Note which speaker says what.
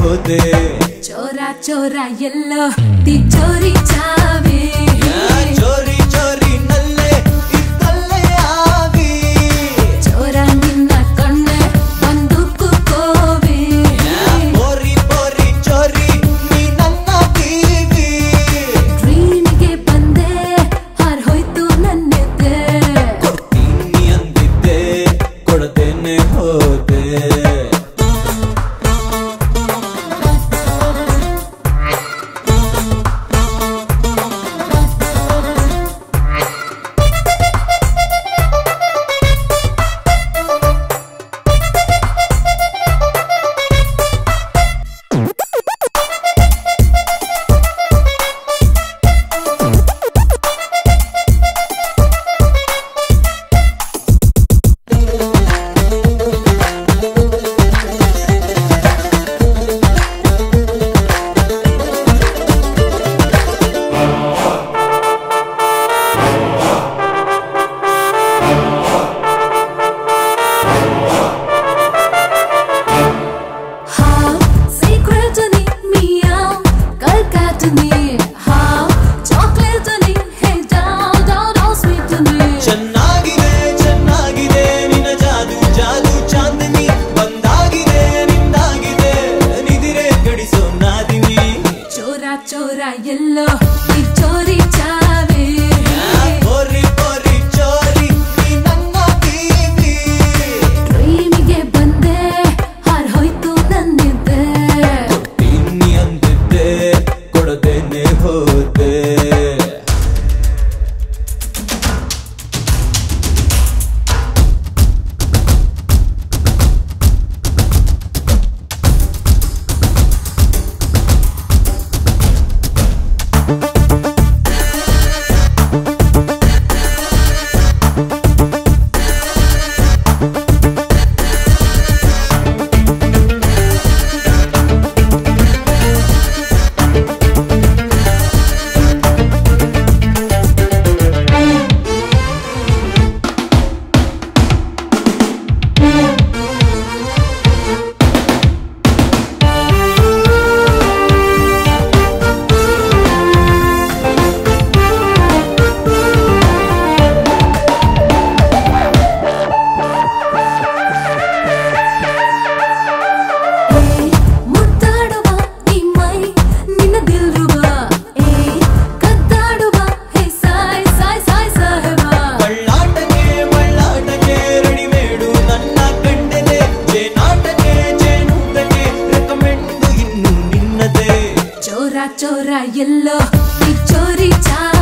Speaker 1: होते
Speaker 2: चोरा चोरा येल्लो तिजोरी चावी
Speaker 1: चोरी
Speaker 2: ಚೋರ ಎಲ್ಲೋ ಚೋರ ಎಲ್ಲೋ ಚೋರಿ ಚಾ